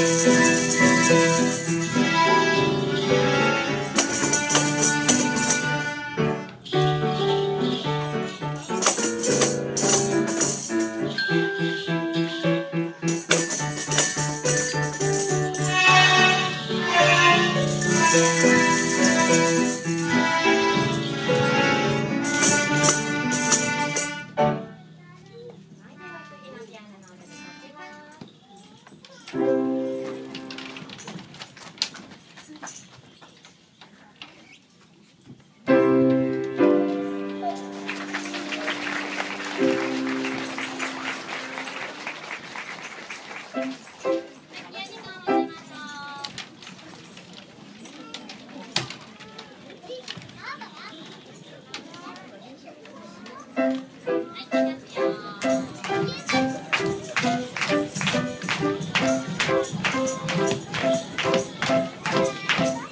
Música はい。では次のピアノの音で待ちます Thank you.